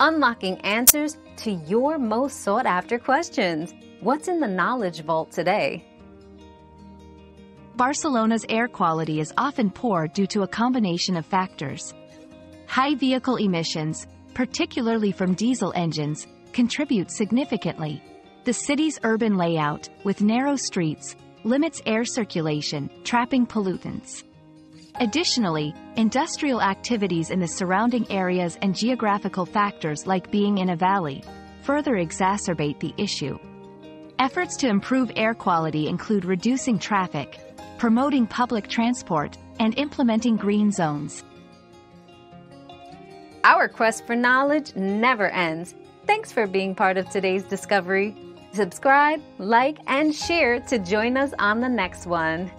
unlocking answers to your most sought after questions. What's in the Knowledge Vault today? Barcelona's air quality is often poor due to a combination of factors. High vehicle emissions, particularly from diesel engines, contribute significantly. The city's urban layout, with narrow streets, limits air circulation, trapping pollutants. Additionally, industrial activities in the surrounding areas and geographical factors like being in a valley further exacerbate the issue. Efforts to improve air quality include reducing traffic, promoting public transport, and implementing green zones. Our quest for knowledge never ends. Thanks for being part of today's discovery. Subscribe, like, and share to join us on the next one.